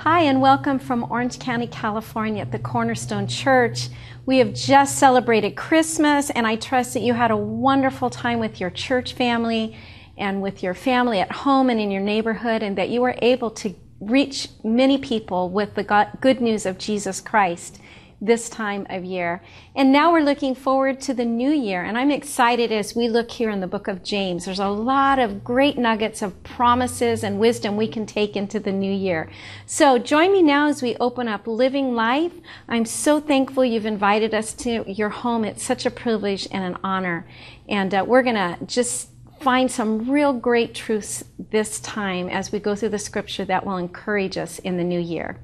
Hi, and welcome from Orange County, California at the Cornerstone Church. We have just celebrated Christmas, and I trust that you had a wonderful time with your church family and with your family at home and in your neighborhood, and that you were able to reach many people with the good news of Jesus Christ this time of year. And now we're looking forward to the new year. And I'm excited as we look here in the book of James. There's a lot of great nuggets of promises and wisdom we can take into the new year. So join me now as we open up Living Life. I'm so thankful you've invited us to your home. It's such a privilege and an honor. And uh, we're going to just find some real great truths this time as we go through the scripture that will encourage us in the new year.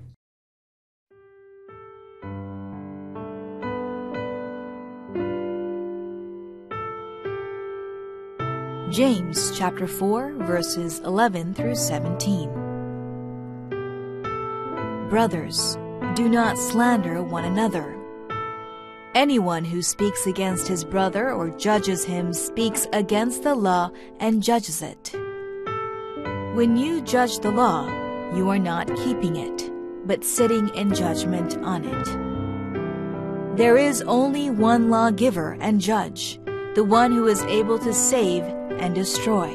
James chapter 4 verses 11 through 17. Brothers, do not slander one another. Anyone who speaks against his brother or judges him speaks against the law and judges it. When you judge the law, you are not keeping it, but sitting in judgment on it. There is only one lawgiver and judge, the one who is able to save and destroy.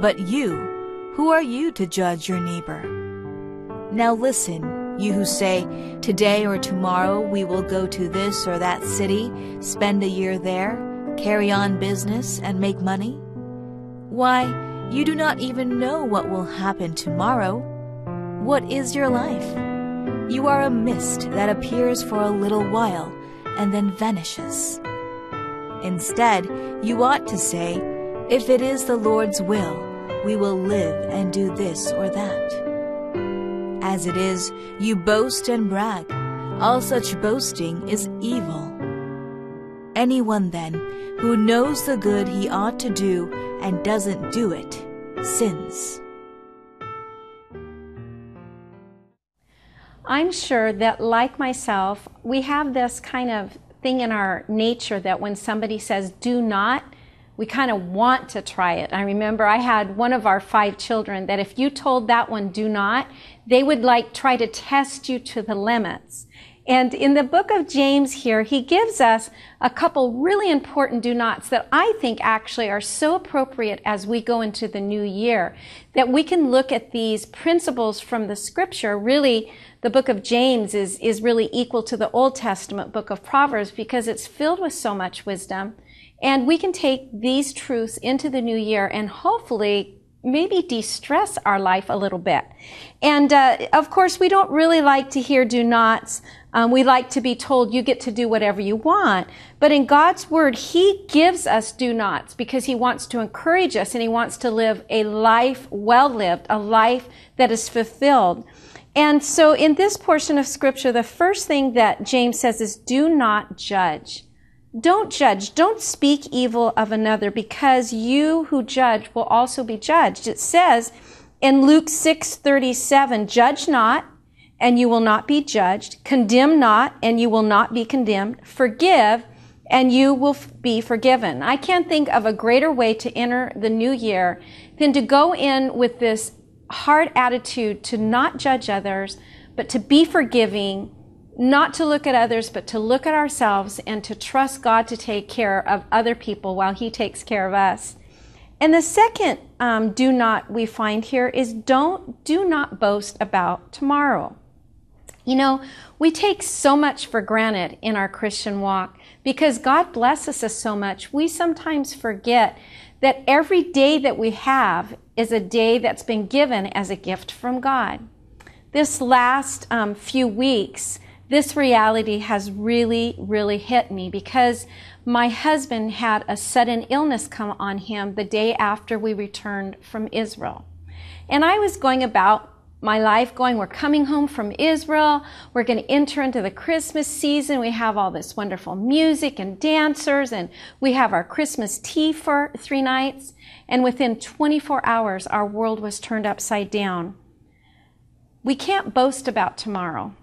But you, who are you to judge your neighbor? Now listen, you who say, Today or tomorrow we will go to this or that city, spend a year there, carry on business, and make money. Why, you do not even know what will happen tomorrow. What is your life? You are a mist that appears for a little while and then vanishes. Instead, you ought to say, if it is the Lord's will, we will live and do this or that. As it is, you boast and brag. All such boasting is evil. Anyone then who knows the good he ought to do and doesn't do it sins. I'm sure that, like myself, we have this kind of thing in our nature that when somebody says, do not, we kind of want to try it. I remember I had one of our five children that if you told that one do not, they would like try to test you to the limits. And in the book of James here, he gives us a couple really important do nots that I think actually are so appropriate as we go into the new year that we can look at these principles from the scripture. Really, the book of James is, is really equal to the Old Testament book of Proverbs because it's filled with so much wisdom. And we can take these truths into the new year and hopefully maybe de-stress our life a little bit. And uh, of course, we don't really like to hear do nots. Um, we like to be told you get to do whatever you want. But in God's word, He gives us do nots because He wants to encourage us and He wants to live a life well lived, a life that is fulfilled. And so in this portion of scripture, the first thing that James says is do not judge. Don't judge. Don't speak evil of another because you who judge will also be judged. It says in Luke 6:37, judge not and you will not be judged. Condemn not and you will not be condemned. Forgive and you will be forgiven. I can't think of a greater way to enter the new year than to go in with this hard attitude to not judge others, but to be forgiving not to look at others, but to look at ourselves and to trust God to take care of other people while He takes care of us. And the second um, do not we find here is don't do not boast about tomorrow. You know, we take so much for granted in our Christian walk because God blesses us so much. We sometimes forget that every day that we have is a day that's been given as a gift from God. This last um, few weeks, this reality has really, really hit me because my husband had a sudden illness come on him the day after we returned from Israel. And I was going about my life going, we're coming home from Israel. We're going to enter into the Christmas season. We have all this wonderful music and dancers, and we have our Christmas tea for three nights. And within 24 hours, our world was turned upside down. We can't boast about tomorrow.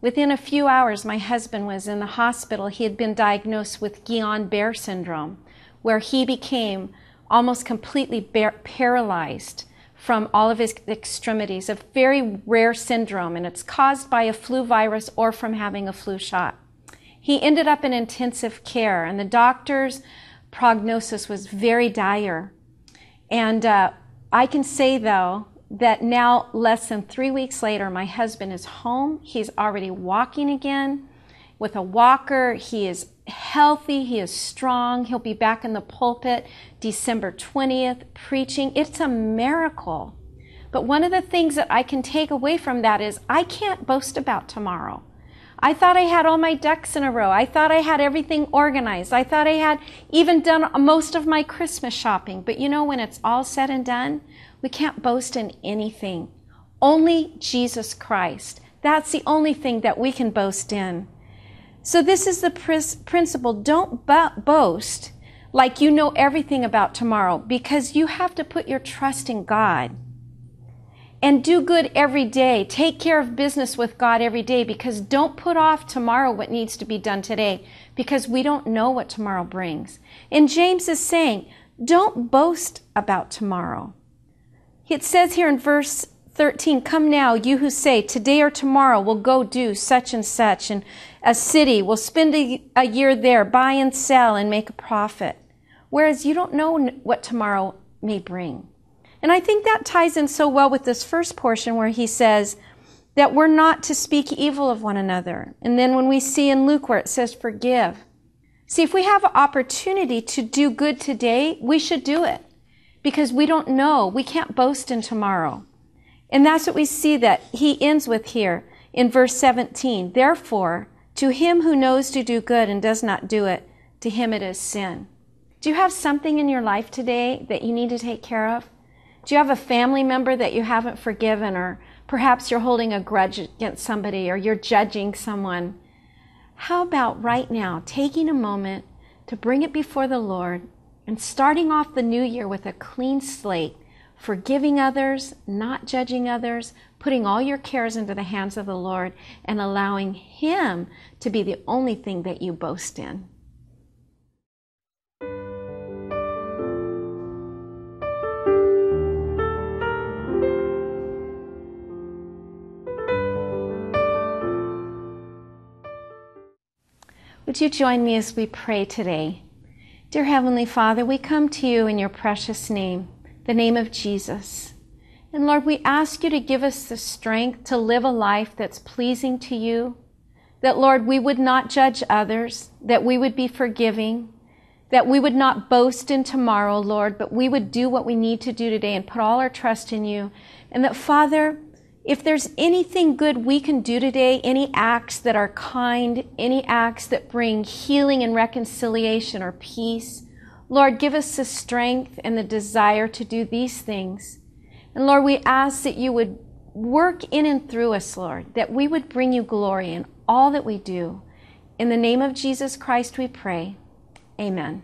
Within a few hours, my husband was in the hospital. He had been diagnosed with Guillain Barre syndrome, where he became almost completely paralyzed from all of his extremities, a very rare syndrome, and it's caused by a flu virus or from having a flu shot. He ended up in intensive care, and the doctor's prognosis was very dire. And uh, I can say, though, that now, less than three weeks later, my husband is home. He's already walking again with a walker. He is healthy. He is strong. He'll be back in the pulpit December 20th preaching. It's a miracle. But one of the things that I can take away from that is I can't boast about tomorrow. I thought I had all my ducks in a row. I thought I had everything organized. I thought I had even done most of my Christmas shopping. But you know, when it's all said and done, we can't boast in anything. Only Jesus Christ. That's the only thing that we can boast in. So, this is the principle. Don't boast like you know everything about tomorrow because you have to put your trust in God. And do good every day. Take care of business with God every day because don't put off tomorrow what needs to be done today because we don't know what tomorrow brings. And James is saying, don't boast about tomorrow. It says here in verse 13, Come now, you who say, Today or tomorrow we'll go do such and such, and a city, we'll spend a, a year there, buy and sell, and make a profit. Whereas you don't know what tomorrow may bring. And I think that ties in so well with this first portion where he says that we're not to speak evil of one another. And then when we see in Luke where it says forgive. See, if we have an opportunity to do good today, we should do it because we don't know. We can't boast in tomorrow. And that's what we see that he ends with here in verse 17. Therefore, to him who knows to do good and does not do it, to him it is sin. Do you have something in your life today that you need to take care of? Do you have a family member that you haven't forgiven, or perhaps you're holding a grudge against somebody, or you're judging someone? How about right now taking a moment to bring it before the Lord and starting off the new year with a clean slate, forgiving others, not judging others, putting all your cares into the hands of the Lord, and allowing Him to be the only thing that you boast in. Would you join me as we pray today? Dear Heavenly Father, we come to you in your precious name, the name of Jesus. And Lord, we ask you to give us the strength to live a life that's pleasing to you, that Lord, we would not judge others, that we would be forgiving, that we would not boast in tomorrow, Lord, but we would do what we need to do today and put all our trust in you. And that, Father, if there's anything good we can do today, any acts that are kind, any acts that bring healing and reconciliation or peace, Lord, give us the strength and the desire to do these things. And Lord, we ask that you would work in and through us, Lord, that we would bring you glory in all that we do. In the name of Jesus Christ, we pray. Amen.